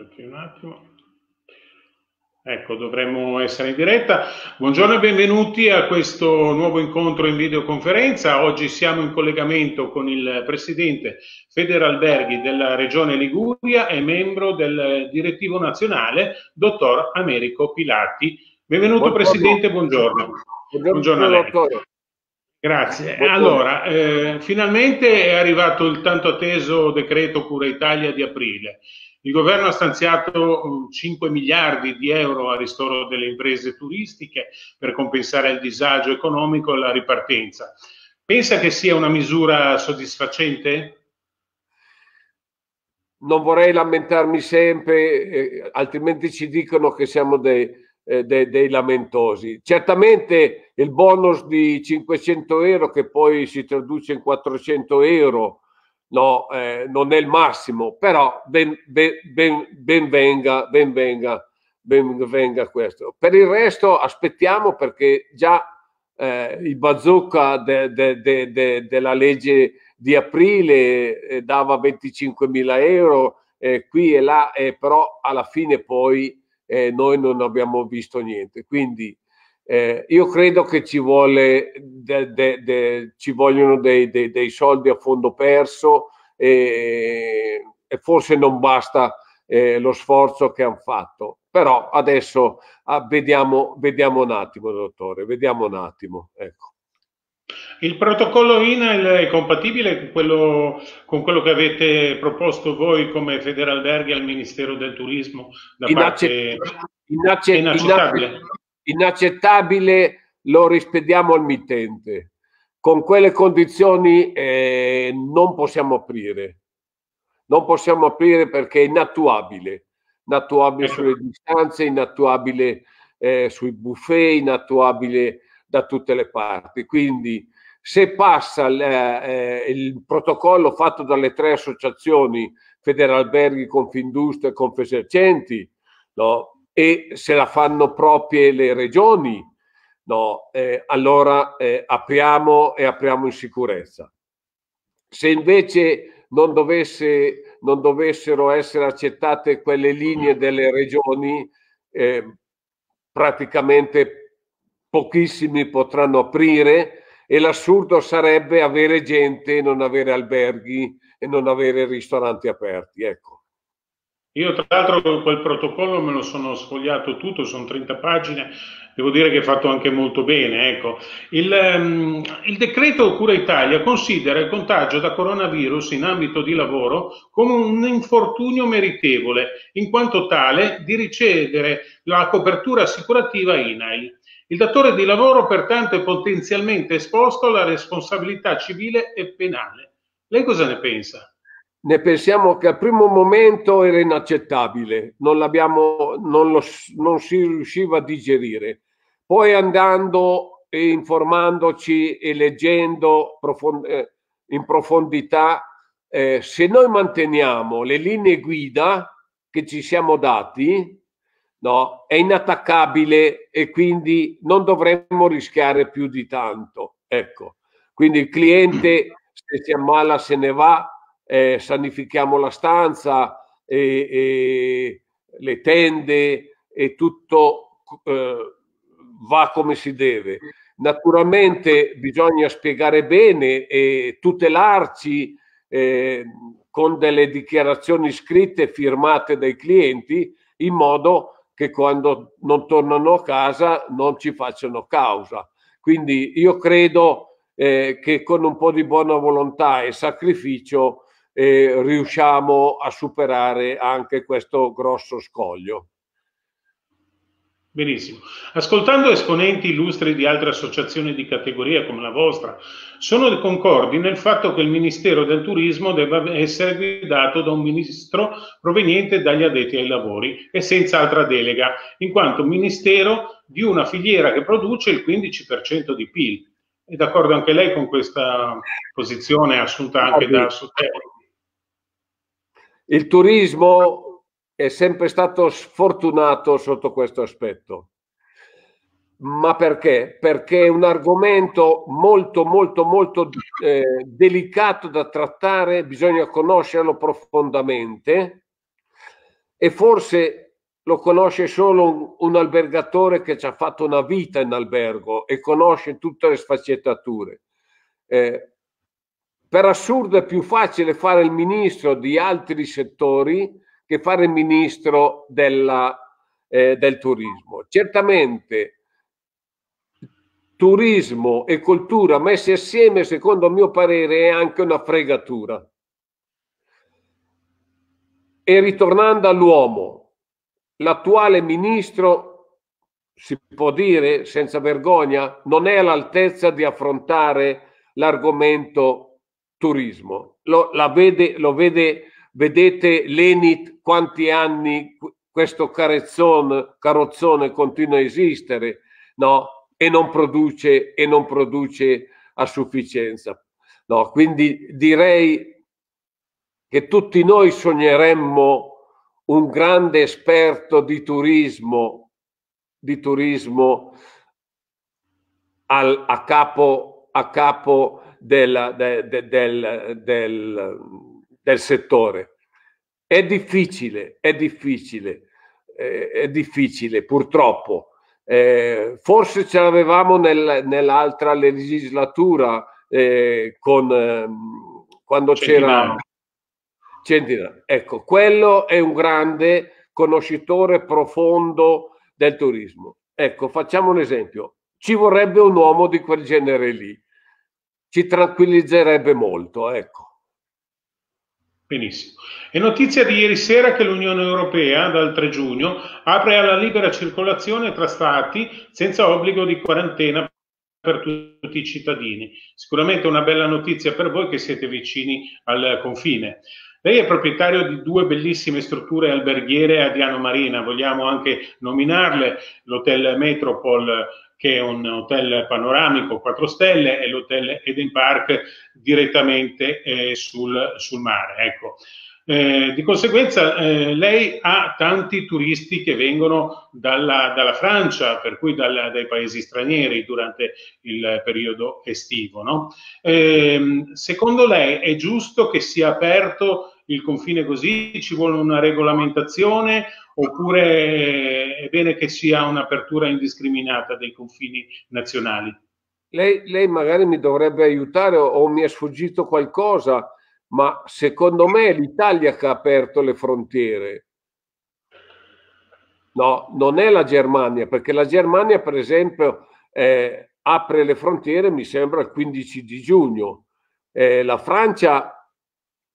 Aspetti un attimo. Ecco, dovremmo essere in diretta. Buongiorno e benvenuti a questo nuovo incontro in videoconferenza. Oggi siamo in collegamento con il presidente Federalberghi della Regione Liguria e membro del direttivo nazionale, dottor Americo Pilati. Benvenuto buongiorno. presidente, buongiorno. Buongiorno, a lei. Grazie. Allora, eh, finalmente è arrivato il tanto atteso decreto Cura Italia di aprile. Il governo ha stanziato 5 mm, miliardi di euro a ristoro delle imprese turistiche per compensare il disagio economico e la ripartenza. Pensa che sia una misura soddisfacente? Non vorrei lamentarmi sempre, eh, altrimenti ci dicono che siamo dei, eh, dei, dei, lamentosi. Certamente il bonus di 500 euro che poi si traduce in 400 euro no, eh, non è il massimo, però ben, ben, ben, ben venga, ben venga, ben venga questo. Per il resto aspettiamo perché già eh, il bazooka de, de, de, della legge di aprile eh, dava 25 mila euro eh, qui e là, però alla fine poi eh, noi non abbiamo visto niente. Quindi eh, io credo che ci, vuole de, de, de, ci vogliono dei, dei, dei, soldi a fondo perso e, e forse non basta eh, lo sforzo che hanno fatto. Però adesso ah, vediamo, vediamo un attimo, dottore, vediamo un attimo. Ecco. Il protocollo INAIL è compatibile con quello, con quello, che avete proposto voi come Federalberghi al Ministero del Turismo? Da Inaccett- parte... inaccett- inaccettabile inaccettabile lo rispediamo al mittente. Con quelle condizioni eh, non possiamo aprire. Non possiamo aprire perché è inattuabile. Inattuabile ecco. sulle distanze, inattuabile eh, sui buffet, inattuabile da tutte le parti. Quindi se passa eh, il protocollo fatto dalle tre associazioni, Federalberghi, Confindustria e Confesercenti, no? E se la fanno proprie le regioni, no, eh, allora eh, apriamo e apriamo in sicurezza. Se invece non, dovesse, non dovessero essere accettate quelle linee delle regioni, eh, praticamente pochissimi potranno aprire e l'assurdo sarebbe avere gente e non avere alberghi e non avere ristoranti aperti. Ecco. Io tra l'altro quel protocollo me lo sono sfogliato tutto, sono 30 pagine, devo dire che è fatto anche molto bene. Ecco. Il, um, il, decreto Cura Italia considera il contagio da coronavirus in ambito di lavoro come un infortunio meritevole, in quanto tale di ricevere la copertura assicurativa INAIL. Il datore di lavoro pertanto è potenzialmente esposto alla responsabilità civile e penale. Lei cosa ne pensa? Ne pensiamo che al primo momento era inaccettabile, non, non, lo, non si riusciva a digerire. Poi andando e informandoci e leggendo eh, in profondità, eh, se noi manteniamo le linee guida che ci siamo dati, no, è inattaccabile e quindi non dovremmo rischiare più di tanto. Ecco, quindi il cliente se si ammala se ne va, eh, sanifichiamo la stanza e, e le tende e tutto eh, va come si deve. Naturalmente bisogna spiegare bene e tutelarci eh, con delle dichiarazioni scritte firmate dai clienti in modo che quando non tornano a casa non ci facciano causa. Quindi io credo eh, che con un po' di buona volontà e sacrificio eh, riusciamo a superare anche questo grosso scoglio. Benissimo. Ascoltando esponenti illustri di altre associazioni di categoria come la vostra, sono concordi nel fatto che il Ministero del Turismo debba essere guidato da un ministro proveniente dagli addetti ai lavori e senza altra delega, in quanto ministero di una filiera che produce il 15% di PIL. È d'accordo anche lei con questa posizione assunta anche da Sotero? Il turismo è sempre stato sfortunato sotto questo aspetto. Ma perché? Perché è un argomento molto, molto, molto eh, delicato da trattare, bisogna conoscerlo profondamente e forse lo conosce solo un, un, albergatore che ci ha fatto una vita in albergo e conosce tutte le sfaccettature. Eh, per assurdo è più facile fare il ministro di altri settori che fare il ministro della, eh, del turismo. Certamente turismo e cultura messi assieme, secondo il mio parere, è anche una fregatura. E ritornando all'uomo, l'attuale ministro, si può dire senza vergogna, non è all'altezza di affrontare l'argomento turismo. Lo, vede, lo vede, vedete l'Enit quanti anni questo carezzone, carrozzone continua a esistere, no? E non produce, e non produce a sufficienza. No, quindi direi che tutti noi sogneremmo un grande esperto di turismo, di turismo al, a capo, a capo del, de, de, del, del, del settore. È difficile, è difficile eh, è difficile, purtroppo. Eh, forse ce l'avevamo nel, nell'altra legislatura eh, con, ehm, quando c'era Centinaio. Ecco, quello è un grande conoscitore profondo del turismo. Ecco, facciamo un esempio. Ci vorrebbe un uomo di quel genere lì. Ci tranquillizzerebbe molto, ecco. Benissimo. È notizia di ieri sera che l'Unione Europea, dal 3 giugno, apre alla libera circolazione tra Stati senza obbligo di quarantena per tutti i cittadini. Sicuramente una bella notizia per voi che siete vicini al confine. Lei è proprietario di due bellissime strutture alberghiere a Diano Marina, vogliamo anche nominarle, l'Hotel Metropol che è un hotel panoramico 4 stelle e l'hotel Eden Park direttamente eh, sul, sul, mare. Ecco. Eh, di conseguenza eh, lei ha tanti turisti che vengono dalla, dalla Francia, per cui dal, dai paesi stranieri durante il periodo estivo. No? Eh, secondo lei è giusto che sia aperto il confine così? Ci vuole una regolamentazione oppure è bene che sia un'apertura indiscriminata dei confini nazionali? Lei, lei magari mi dovrebbe aiutare o, mi è sfuggito qualcosa, ma secondo me è l'Italia che ha aperto le frontiere. No, non è la Germania, perché la Germania, per esempio, eh, apre le frontiere, mi sembra, il 15 di giugno. Eh, la Francia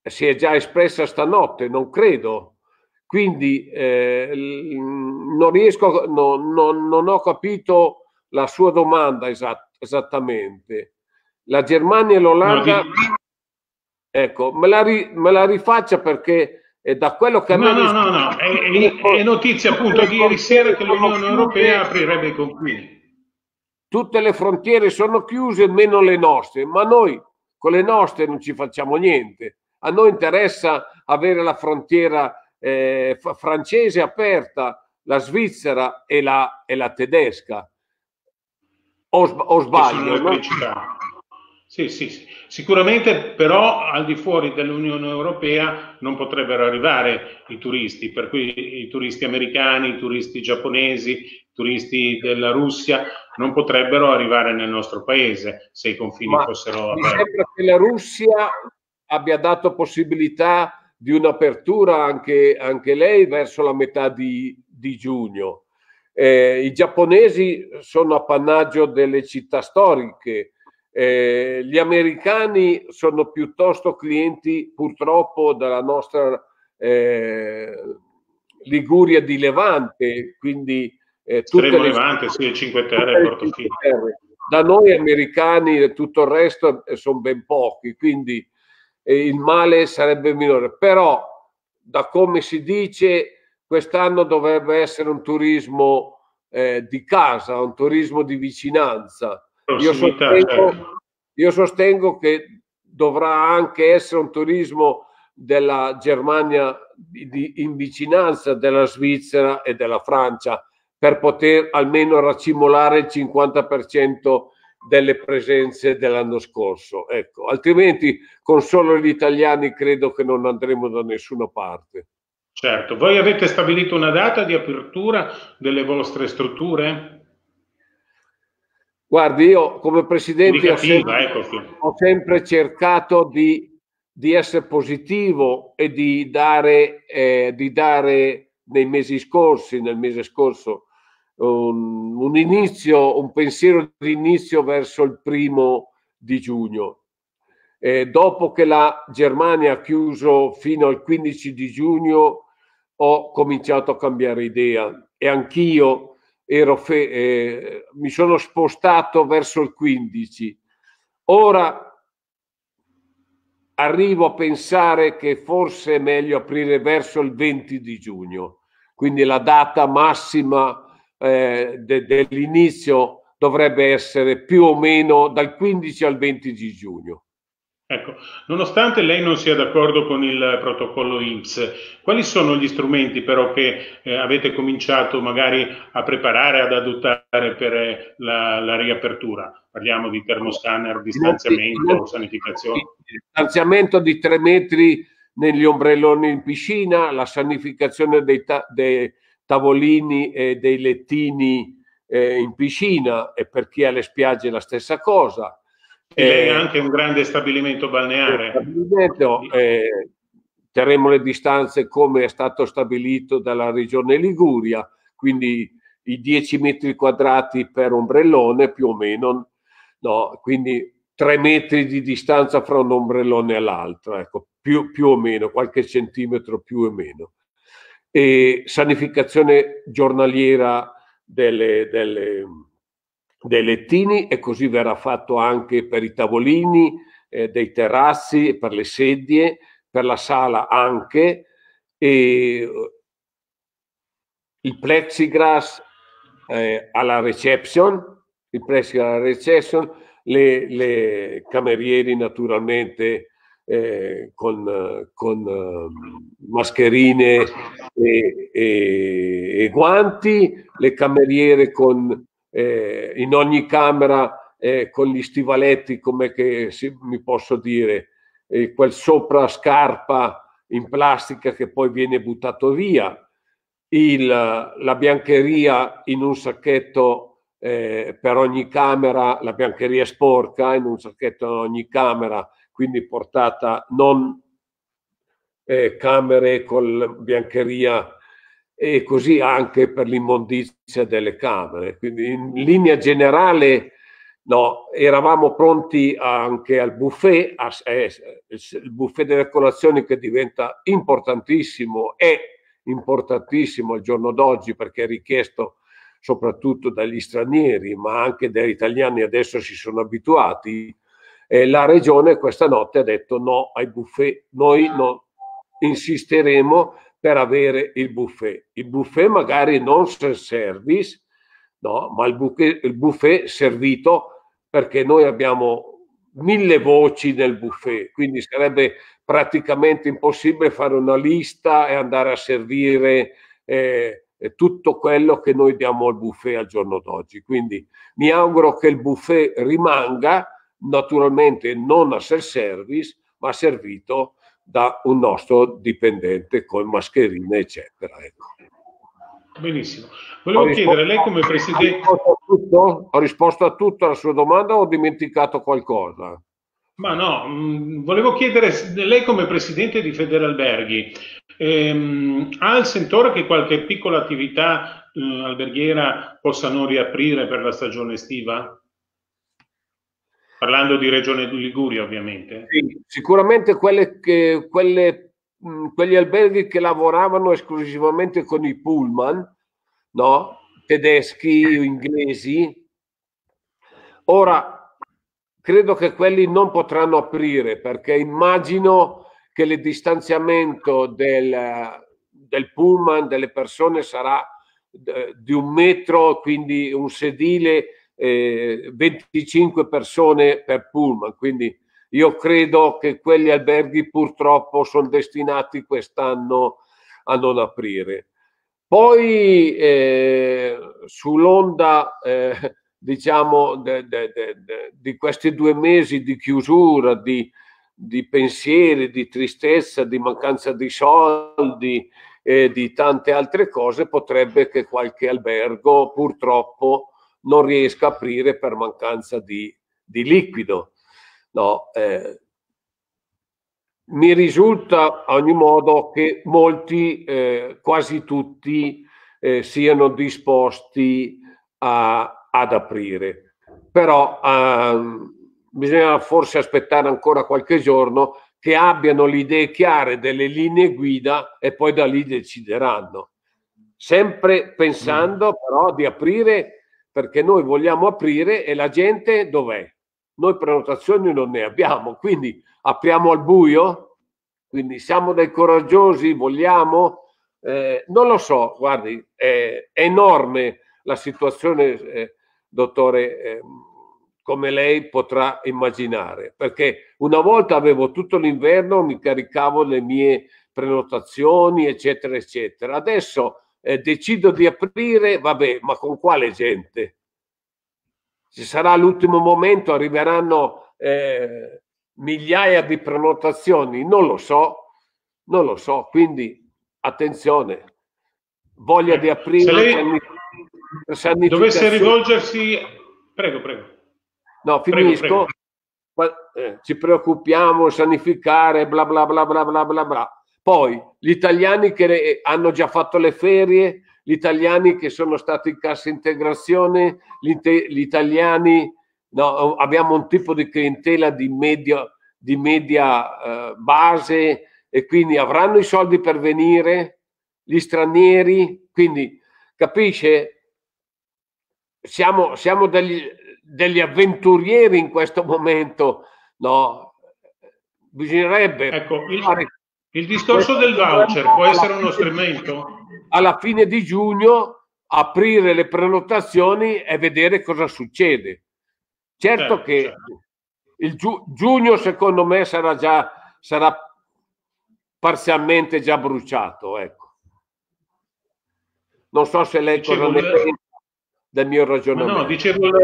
si è già espressa stanotte, non credo. Quindi eh, non riesco, no, no, non ho capito la sua domanda esatt- esattamente. La Germania e l'Olanda, ecco, me la, ri- me la, rifaccia perché è da quello che. No, no, no, no, è, è, è notizia appunto di ieri sera che l'Unione Europea aprirebbe i confini. Tutte le frontiere sono chiuse, meno le nostre, ma noi con le nostre non ci facciamo niente a noi interessa avere la frontiera eh, francese aperta, la svizzera e la, e la tedesca. O, o sbaglio? No? Sì, sì, sì, sicuramente però al di fuori dell'Unione Europea non potrebbero arrivare i turisti, per cui i turisti americani, i turisti giapponesi, i turisti della Russia non potrebbero arrivare nel nostro paese se i confini Ma fossero aperti. Mi sembra che la Russia abbia dato possibilità di un'apertura anche, anche lei verso la metà di, di giugno. Eh, I giapponesi sono appannaggio delle città storiche, eh, gli americani sono piuttosto clienti purtroppo della nostra eh, Liguria di Levante, quindi eh, tutte le, Levante, sì, Cinque Terre e Portofino. Da noi americani e tutto il resto eh, sono ben pochi, quindi il male sarebbe minore. Però, da come si dice, quest'anno dovrebbe essere un turismo eh, di casa, un turismo di vicinanza. Io sostengo, certo. io sostengo, che dovrà anche essere un turismo della Germania di, di, in vicinanza della Svizzera e della Francia per poter almeno raccimolare il 50% delle presenze dell'anno scorso. Ecco, altrimenti con solo gli italiani credo che non andremo da nessuna parte. Certo, voi avete stabilito una data di apertura delle vostre strutture? Guardi, io come presidente ho sempre, ecco ho sempre, cercato di, di, essere positivo e di dare, eh, di dare nei mesi scorsi, nel mese scorso, un, un inizio, un pensiero di inizio verso il primo di giugno. Eh, dopo che la Germania ha chiuso fino al 15 di giugno, ho cominciato a cambiare idea e anch'io ero fe- eh, mi sono spostato verso il 15. Ora arrivo a pensare che forse è meglio aprire verso il 20 di giugno, quindi la data massima eh, de- dell'inizio dovrebbe essere più o meno dal 15 al 20 di giugno. Ecco, nonostante lei non sia d'accordo con il protocollo INPS, quali sono gli strumenti però che eh, avete cominciato magari a preparare, ad adottare per eh, la, la riapertura? Parliamo di termoscanner, distanziamento, sanificazione. Distanziamento di tre metri negli ombrelloni in piscina, la sanificazione dei, ta- dei tavolini e dei lettini eh, in piscina e per chi ha le spiagge la stessa cosa e lei ha anche un grande stabilimento balneare. Stabilimento, eh, terremo le distanze come è stato stabilito dalla regione Liguria, quindi i 10 metri quadrati per ombrellone più o meno, no, quindi 3 metri di distanza fra un ombrellone e l'altro, ecco, più, più o meno, qualche centimetro più o meno. E sanificazione giornaliera delle, delle dei lettini e così verrà fatto anche per i tavolini, eh, dei terrazzi, per le sedie, per la sala anche. E eh, il plexiglass eh, alla reception, il plexiglass alla reception, le, le camerieri naturalmente eh, con, con uh, mascherine e, e, e, guanti, le cameriere con eh, in ogni camera eh, con gli stivaletti, come che mi posso dire, eh, quel sopra scarpa in plastica che poi viene buttato via, il, la biancheria in un sacchetto eh, per ogni camera, la biancheria sporca in un sacchetto in ogni camera, quindi portata non eh, camere con biancheria e così anche per l'immondizia delle camere. Quindi in linea generale no, eravamo pronti anche al buffet, a, eh, il buffet delle colazioni che diventa importantissimo, è importantissimo al giorno d'oggi perché è richiesto soprattutto dagli stranieri, ma anche dagli italiani adesso si sono abituati. Eh, la regione questa notte ha detto no ai buffet, noi no, insisteremo per avere il buffet. Il buffet magari non self-service, no, ma il buffet, il buffet servito perché noi abbiamo mille voci nel buffet, quindi sarebbe praticamente impossibile fare una lista e andare a servire eh, tutto quello che noi diamo al buffet al giorno d'oggi. Quindi mi auguro che il buffet rimanga naturalmente non a self-service, ma servito da un nostro dipendente con mascherine, eccetera. Ecco. Benissimo. Volevo chiedere, lei come presidente... Ho, ho risposto a tutto alla sua domanda o ho dimenticato qualcosa? Ma no, mh, mm, volevo chiedere, lei come presidente di Federalberghi, ehm, ha il sentore che qualche piccola attività eh, alberghiera possano riaprire per la stagione estiva? Parlando di Regione Liguria, ovviamente. Sì, sicuramente quelle che, quelle, mh, quegli alberghi che lavoravano esclusivamente con i pullman, no? tedeschi, inglesi, ora credo che quelli non potranno aprire perché immagino che il distanziamento del, del pullman, delle persone sarà eh, di un metro, quindi un sedile eh, 25 persone per pullman, quindi io credo che quegli alberghi purtroppo sono destinati quest'anno a non aprire. Poi eh, sull'onda eh, diciamo de, de, de, di questi due mesi di chiusura, di, di pensieri, di tristezza, di mancanza di soldi, e di tante altre cose, potrebbe che qualche albergo purtroppo non riesca a aprire per mancanza di, di liquido. No, eh, mi risulta a ogni modo che molti, eh, quasi tutti, eh, siano disposti a, ad aprire. Però ehm, bisogna forse aspettare ancora qualche giorno che abbiano le idee chiare delle linee guida e poi da lì decideranno. Sempre pensando mm. però di aprire perché noi vogliamo aprire e la gente dov'è? Noi prenotazioni non ne abbiamo, quindi apriamo al buio? Quindi siamo dei coraggiosi, vogliamo? Eh, non lo so, guardi, è, enorme la situazione, eh, dottore, eh, come lei potrà immaginare, perché una volta avevo tutto l'inverno, mi caricavo le mie prenotazioni, eccetera, eccetera. Adesso eh, decido di aprire, vabbè, ma con quale gente? Ci sarà l'ultimo momento, arriveranno eh, migliaia di prenotazioni, non lo so, non lo so, quindi attenzione, voglia di aprire. Se lei dovesse rivolgersi, prego, prego. No, finisco. Prego, prego. Eh, ci preoccupiamo, sanificare, bla bla bla bla bla bla bla. Poi gli italiani che hanno già fatto le ferie, gli italiani che sono stati in cassa integrazione, gli, gli italiani, no, abbiamo un tipo di clientela di media, di media eh, base e quindi avranno i soldi per venire, gli stranieri, quindi capisce? Siamo, siamo degli, degli avventurieri in questo momento, no? Bisognerebbe ecco, il, fare il discorso del voucher può essere uno strumento? Alla fine di giugno aprire le prenotazioni e vedere cosa succede. Certo, certo che certo. il giu- giugno secondo me sarà già sarà parzialmente già bruciato, ecco. Non so se lei cosa ne pensa del mio ragionamento. no, dicevo il,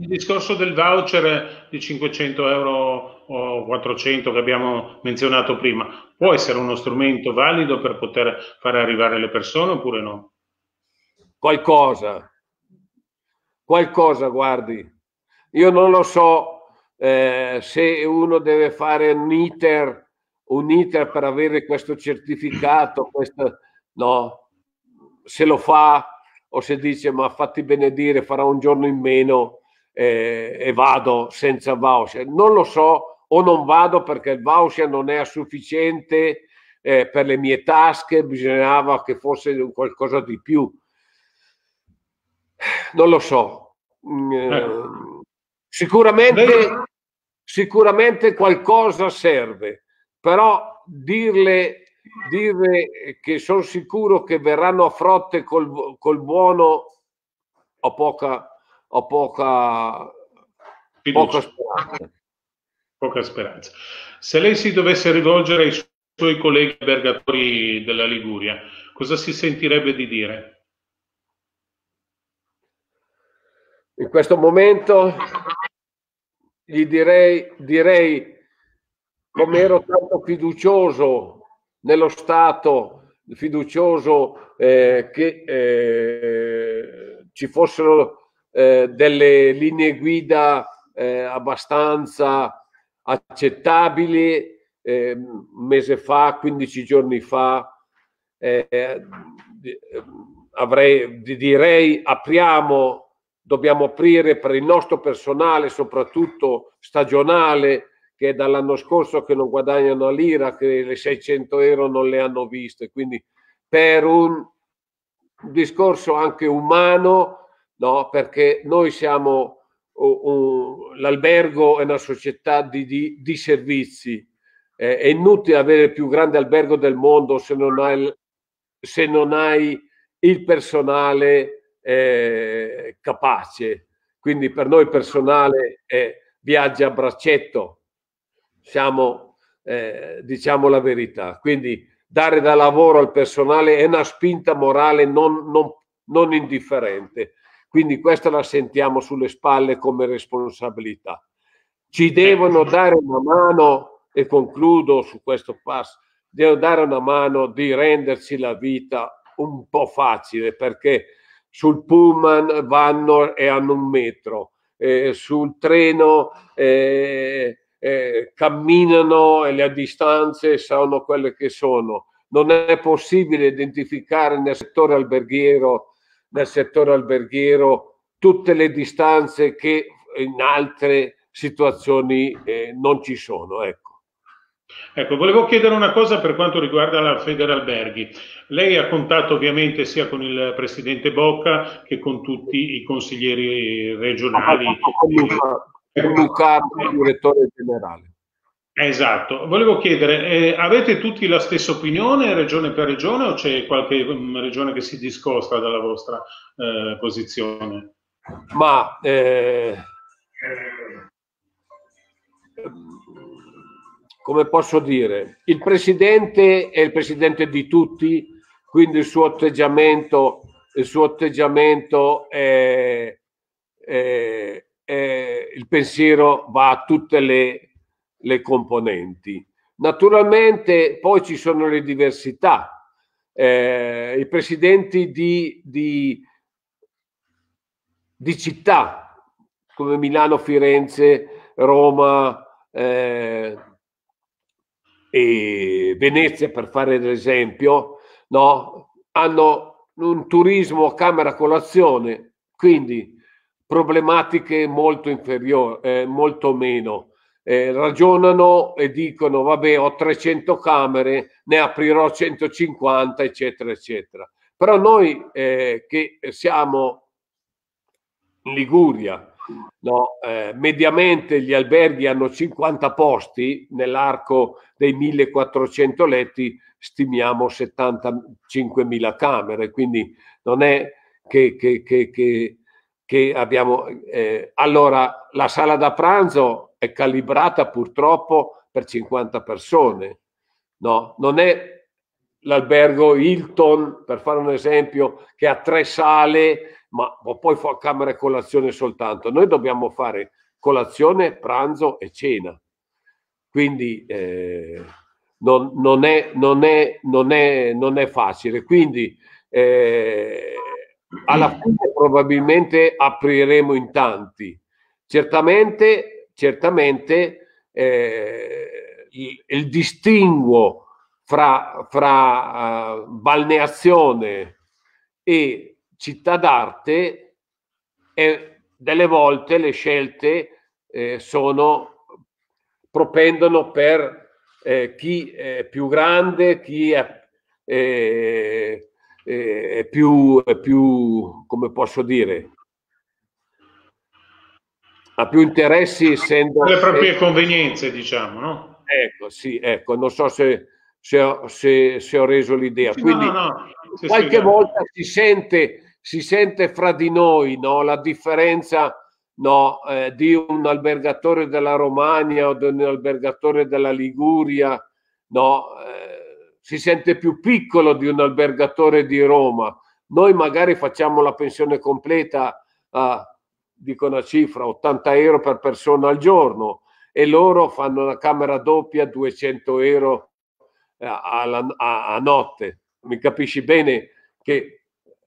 il, discorso del voucher di 500 euro o 400 che abbiamo menzionato prima, può essere uno strumento valido per poter far arrivare le persone oppure no? Qualcosa, qualcosa, guardi, io non lo so eh, se uno deve fare un iter, un iter per avere questo certificato, questo, no, se lo fa o se dice ma fatti benedire, farà un giorno in meno eh, e vado senza voucher. Non lo so o non vado perché il voucher non è sufficiente eh, per le mie tasche, bisognava che fosse qualcosa di più. Non lo so. Mm, eh, sicuramente, sicuramente qualcosa serve, però dirle dire che sono sicuro che verranno a frotte col, col buono ho poca, ho poca, poca speranza. Poca speranza. Se lei si dovesse rivolgere ai suoi colleghi albergatori della Liguria, cosa si sentirebbe di dire? In questo momento gli direi, direi come ero tanto fiducioso nello Stato fiducioso eh, che eh, ci fossero eh, delle linee guida eh, abbastanza accettabili eh, un mese fa, 15 giorni fa, eh, avrei, direi apriamo, dobbiamo aprire per il nostro personale, soprattutto stagionale, che è dall'anno scorso che non guadagnano a lira, che le 600 euro non le hanno viste. Quindi per un discorso anche umano, no? perché noi siamo un, un, l'albergo è una società di, di, di servizi. Eh, è inutile avere il più grande albergo del mondo se non hai, se non hai il personale eh, capace. Quindi per noi il personale è, viaggia a braccetto, siamo, eh, diciamo la verità. Quindi dare da lavoro al personale è una spinta morale non, non, non indifferente. Quindi questa la sentiamo sulle spalle come responsabilità. Ci devono dare una mano, e concludo su questo passo, devono dare una mano di renderci la vita un po' facile perché sul pullman vanno e hanno un metro, eh, sul treno eh, eh, camminano e le distanze sono quelle che sono. Non è possibile identificare nel settore alberghiero, nel settore alberghiero tutte le distanze che in altre situazioni eh, non ci sono. Ecco. Ecco, volevo chiedere una cosa per quanto riguarda la Federalberghi. Lei ha contatto ovviamente sia con il presidente Bocca che con tutti i consiglieri regionali. Con Luca, con Luca direttore generale. Esatto, volevo chiedere, eh, avete tutti la stessa opinione regione per regione o c'è qualche um, regione che si discosta dalla vostra eh, posizione? Ma eh, come posso dire, il presidente è il presidente di tutti, quindi il suo atteggiamento, il suo atteggiamento è, è, è, il pensiero va a tutte le, le componenti. Naturalmente poi ci sono le diversità. Eh, I presidenti di, di, di città come Milano, Firenze, Roma, eh, e Venezia, per fare l'esempio, no? hanno un turismo a camera colazione, quindi problematiche molto inferiori, eh, molto meno. Eh, ragionano e dicono vabbè ho 300 camere, ne aprirò 150 eccetera eccetera. Però noi eh, che siamo in Liguria, No, eh, mediamente gli alberghi hanno 50 posti, nell'arco dei 1400 letti stimiamo 75.000 camere, quindi non è che, che, che, che abbiamo... Eh, allora, la sala da pranzo è calibrata purtroppo per 50 persone, no? Non è l'albergo Hilton, per fare un esempio, che ha tre sale ma poi fa camera e colazione soltanto. Noi dobbiamo fare colazione, pranzo e cena. Quindi eh, non, non, è, non, è, non, è, non, è, facile. Quindi eh, alla fine probabilmente apriremo in tanti. Certamente, certamente eh, il, il, distinguo fra, fra uh, balneazione e città d'arte e delle volte le scelte eh, sono propendono per eh, chi è più grande, chi è, eh, è, più, è più, come posso dire, ha più interessi essendo... Le proprie convenienze, diciamo, no? Ecco, sì, ecco, non so se, se, ho, se, se ho reso l'idea. Quindi no, no, no. qualche volta si sente si sente fra di noi no? la differenza no? eh, di un albergatore della Romagna o di un albergatore della Liguria, no? Eh, si sente più piccolo di un albergatore di Roma. Noi magari facciamo la pensione completa a, dico una cifra, 80 euro per persona al giorno e loro fanno la camera doppia 200 euro eh, a, a, a notte. Mi capisci bene che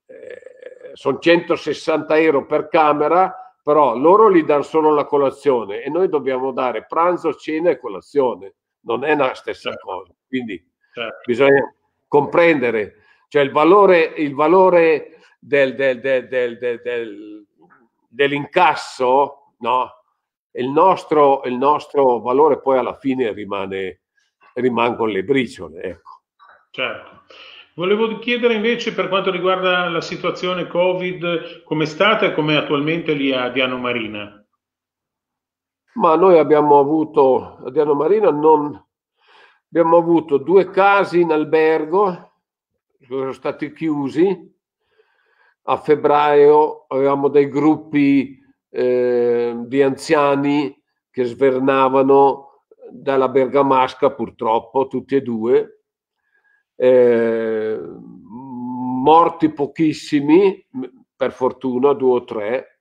eh, sono 160 euro per camera, però loro gli danno solo la colazione e noi dobbiamo dare pranzo, cena e colazione. Non è la stessa certo. cosa. Quindi certo. bisogna comprendere, cioè il valore, il valore del, del, del, dell'incasso, no? Il nostro, il nostro valore poi alla fine rimane, rimangono le briciole. Ecco. Certo. Volevo chiedere invece per quanto riguarda la situazione Covid, come è stata e come è attualmente lì a Diano Marina? Ma noi abbiamo avuto, a Diano Marina non, abbiamo avuto due casi in albergo, sono stati chiusi. A febbraio avevamo dei gruppi eh, di anziani che svernavano dalla Bergamasca, purtroppo, tutti e due, eh, morti pochissimi, per fortuna, due o tre.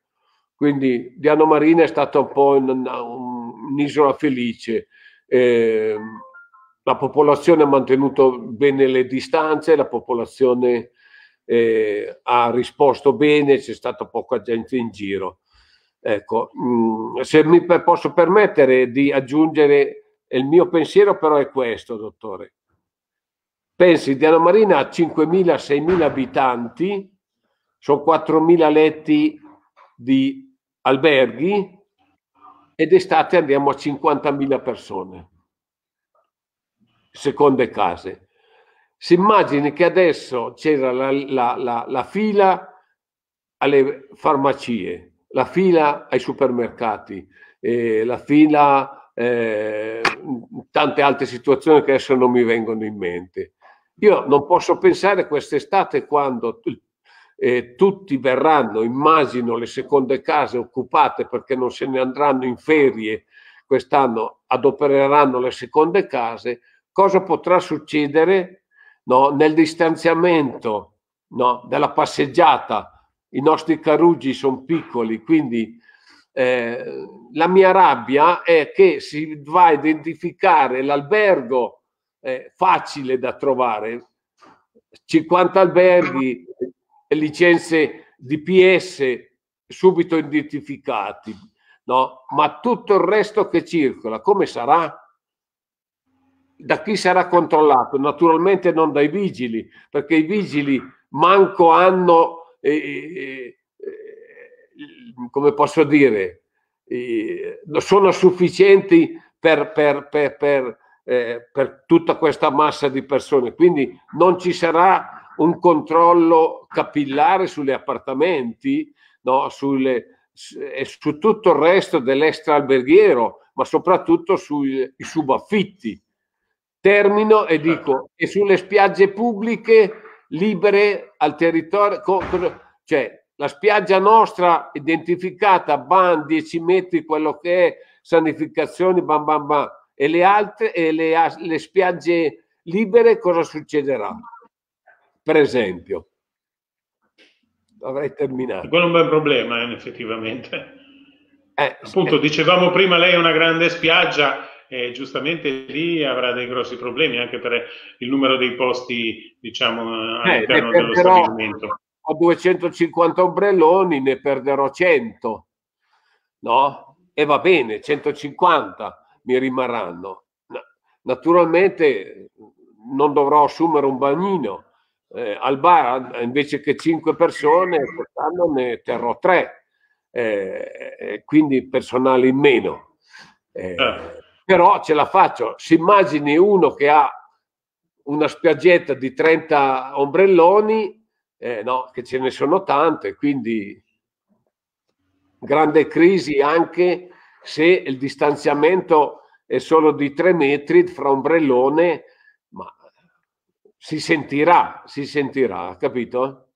Quindi Diano Marina è stata un po' un'isola felice. Eh, la popolazione ha mantenuto bene le distanze, la popolazione eh, ha risposto bene, c'è stata poca gente in giro. Ecco, mh, mm, se mi posso permettere di aggiungere, il mio pensiero però è questo, dottore. Pensi, Diana Marina ha 5.000-6.000 abitanti, sono 4.000 letti di alberghi ed d'estate andiamo a 50.000 persone, seconde case. Si immagini che adesso c'era la, la, la, la fila alle farmacie, la fila ai supermercati, eh, la fila, eh, tante altre situazioni che adesso non mi vengono in mente. Io non posso pensare quest'estate quando eh, tutti verranno, immagino, le seconde case occupate perché non se ne andranno in ferie quest'anno, adopereranno le seconde case, cosa potrà succedere no, nel distanziamento no, della passeggiata i nostri carugi sono piccoli, quindi eh, la mia rabbia è che si va a identificare l'albergo eh, facile da trovare, 50 alberghi, licenze DPS subito identificati, no? ma tutto il resto che circola, come sarà? Da chi sarà controllato? Naturalmente non dai vigili, perché i vigili manco hanno eh, come posso dire, eh, sono sufficienti per, per, per, eh, per tutta questa massa di persone. Quindi non ci sarà un controllo capillare sugli appartamenti, no? Sulle, su tutto il resto dell'extra alberghiero, ma soprattutto sui subaffitti. Termino e dico, e sulle spiagge pubbliche libere al territorio, cioè la spiaggia nostra identificata, ban 10 metri, quello che è sanificazione, bam bam bam, e le altre, e le, le spiagge libere, cosa succederà? Per esempio, avrei terminato. Quello è un bel problema, eh, effettivamente. Eh, Appunto, eh. dicevamo prima, lei è una grande spiaggia, e giustamente lì avrà dei grossi problemi anche per il numero dei posti, diciamo, eh, all'interno dello stabilimento. Ho 250 ombrelloni, ne perderò 100, no? E va bene, 150 mi rimarranno. Naturalmente non dovrò assumere un bagnino. Eh, al bar invece che 5 persone, quest'anno ne terrò 3, eh, quindi personale in meno. Eh, eh però ce la faccio. Si immagini uno che ha una spiaggetta di 30 ombrelloni, eh, no, che ce ne sono tante, quindi grande crisi anche se il distanziamento è solo di 3 metri fra ombrellone, ma si sentirà, si sentirà, capito?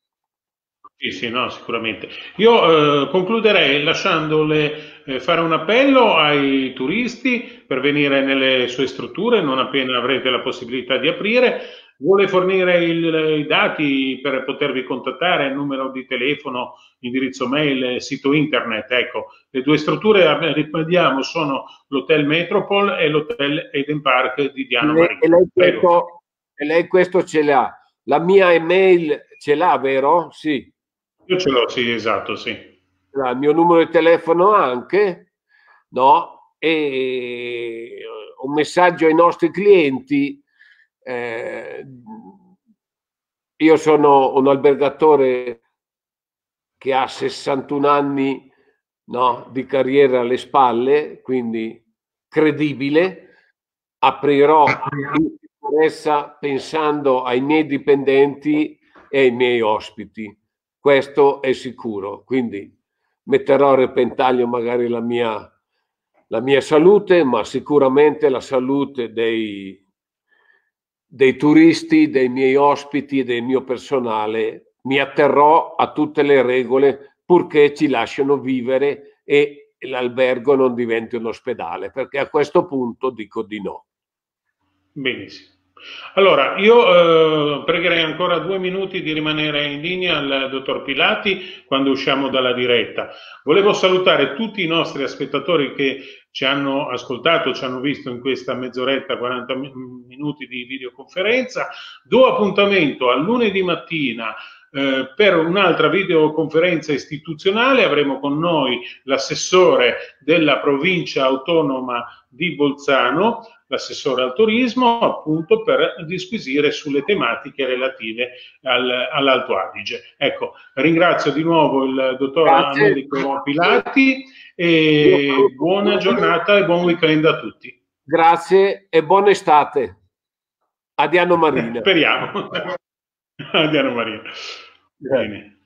Sì, sì, no, sicuramente. Io eh, concluderei lasciandole eh, fare un appello ai turisti per venire nelle sue strutture non appena avrete la possibilità di aprire. Vuole fornire il, i dati per potervi contattare, numero di telefono, indirizzo mail, sito internet. Ecco, le due strutture, ripetiamo, sono l'Hotel Metropol e l'Hotel Eden Park di Diano Maria. E lei, questo, e lei questo ce l'ha. La mia email ce l'ha, vero? Sì. Io ce l'ho, sì, esatto, sì. Il mio numero di telefono anche, no? E un messaggio ai nostri clienti. Eh, io sono un albergatore che ha 61 anni no, di carriera alle spalle, quindi credibile. Aprirò in sicurezza pensando ai miei dipendenti e ai miei ospiti questo è sicuro. Quindi metterò a repentaglio magari la mia, la mia salute, ma sicuramente la salute dei, dei turisti, dei miei ospiti del mio personale. Mi atterrò a tutte le regole purché ci lasciano vivere e l'albergo non diventi un ospedale, perché a questo punto dico di no. Benissimo. Allora, io eh, pregherei ancora due minuti di rimanere in linea al dottor Pilati quando usciamo dalla diretta. Volevo salutare tutti i nostri spettatori che ci hanno ascoltato, ci hanno visto in questa mezz'oretta, 40 minuti di videoconferenza. Do appuntamento a lunedì mattina eh, per un'altra videoconferenza istituzionale avremo con noi l'assessore della provincia autonoma di Bolzano, l'assessore al turismo, appunto per disquisire sulle tematiche relative al, all'Alto Adige. Ecco, ringrazio di nuovo il dottor Grazie. Americo Pilati e buona giornata e buon weekend a tutti. Grazie e buona estate. A Diano Marina. Speriamo. A Diano Marina. Bene.